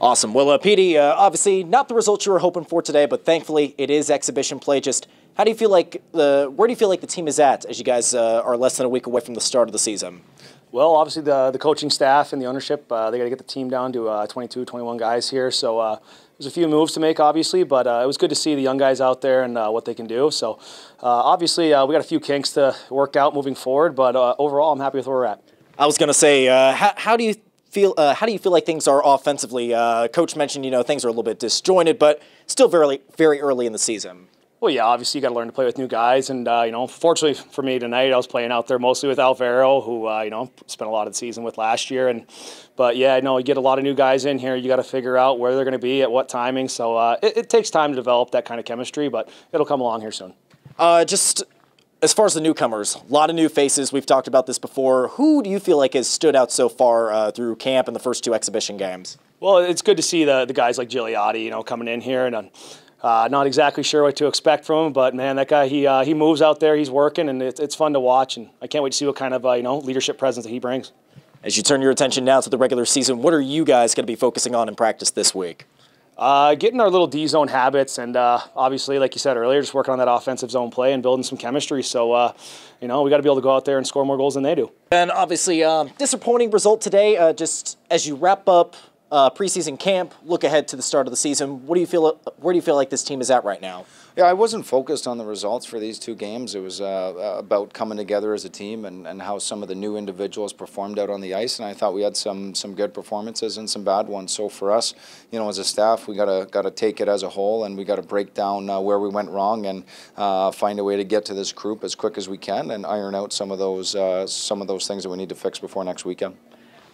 Awesome. Well, uh, Petey, uh, obviously not the results you were hoping for today, but thankfully it is exhibition play. Just how do you feel like the where do you feel like the team is at as you guys uh, are less than a week away from the start of the season? Well, obviously the the coaching staff and the ownership uh, they got to get the team down to uh, 22, 21 guys here. So uh, there's a few moves to make, obviously, but uh, it was good to see the young guys out there and uh, what they can do. So obviously we got a few kinks to work out moving forward, but overall I'm happy with where we're at. I was going to say, how, how do you feel? Uh, how do you feel like things are offensively? Uh, Coach mentioned you know things are a little bit disjointed, but still very very early in the season. Well, yeah, obviously you got to learn to play with new guys, and uh, you know, fortunately for me tonight, I was playing out there mostly with Alvaro, who uh, you know spent a lot of the season with last year, and but yeah, I know you get a lot of new guys in here. You got to figure out where they're going to be at what timing. So uh, it, it, takes time to develop that kind of chemistry, but it'll come along here soon. Uh, just as far as the newcomers, a lot of new faces. We've talked about this before. Who do you feel like has stood out so far uh, through camp and the first two exhibition games? Well, it's good to see the, the guys like Gigliotti, you know, coming in here and. Uh, not exactly sure what to expect from him, but man, that guy he uh, he moves out there. He's working, and it, it's fun to watch. And I can't wait to see what kind of uh, you know leadership presence that he brings. As you turn your attention now to the regular season, what are you guys going to be focusing on in practice this week? Uh, getting our little D zone habits, and uh, obviously, like you said earlier, just working on that offensive zone play and building some chemistry. So, uh, you know, we got to be able to go out there and score more goals than they do. And obviously, um, disappointing result today. Uh, just as you wrap up uh, preseason camp, look ahead to the start of the season. What do you feel? Where do you feel like this team is at right now? Yeah, I wasn't focused on the results for these two games. It was uh, about coming together as a team and, and how some of the new individuals performed out on the ice. And I thought we had some some good performances and some bad ones. So for us, you know, as a staff, we gotta gotta take it as a whole and we got to break down uh, where we went wrong and uh, find a way to get to this group as quick as we can and iron out some of those uh, some of those things that we need to fix before next weekend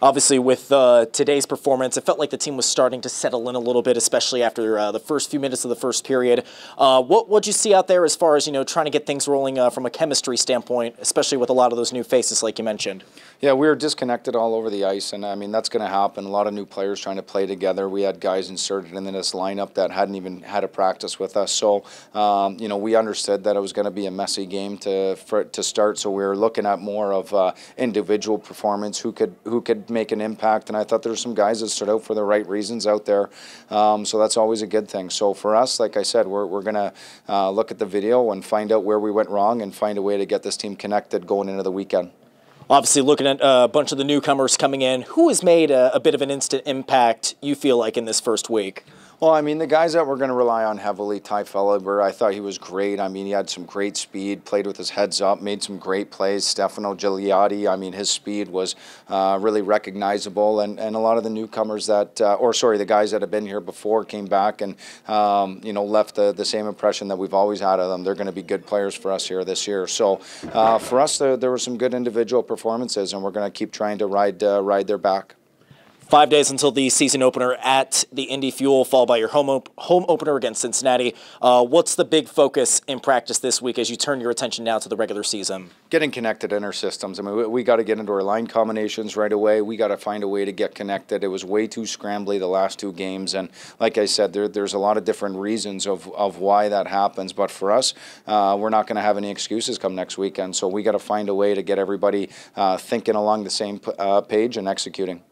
obviously with uh, today's performance, it felt like the team was starting to settle in a little bit, especially after uh, the first few minutes of the first period. Uh, what would you see out there as far as you know trying to get things rolling uh, from a chemistry standpoint, especially with a lot of those new faces like you mentioned? Yeah, we were disconnected all over the ice, and I mean that's going to happen. A lot of new players trying to play together. We had guys inserted in this lineup that hadn't even had a practice with us, so um, you know we understood that it was going to be a messy game to for, to start. So we were looking at more of uh, individual performance, who could who could make an impact. And I thought there were some guys that stood out for the right reasons out there. Um, so that's always a good thing. So for us, like I said, we're, we're going to uh, look at the video and find out where we went wrong and find a way to get this team connected going into the weekend. Obviously, looking at a bunch of the newcomers coming in, who has made a, a bit of an instant impact, you feel like, in this first week? Well, I mean, the guys that we're going to rely on heavily, Tye Felhaber, I thought he was great. I mean, he had some great speed, played with his heads up, made some great plays. Stefano Gigliotti, I mean, his speed was uh, really recognizable. And, and a lot of the newcomers that, uh, or sorry, the guys that have been here before came back and, um, you know, left the, the same impression that we've always had of them. They're going to be good players for us here this year. So uh, for us, there, there were some good individual performances, and we're going to keep trying to ride, uh, ride their back. Five days until the season opener at the Indy Fuel, followed by your home op home opener against Cincinnati. Uh, what's the big focus in practice this week as you turn your attention now to the regular season? Getting connected in our systems. I mean, we, we got to get into our line combinations right away. We got to find a way to get connected. It was way too scrambly the last two games, and like I said, there, there's a lot of different reasons of, of why that happens. But for us, uh, we're not going to have any excuses come next weekend. So we got to find a way to get everybody uh, thinking along the same uh, page and executing.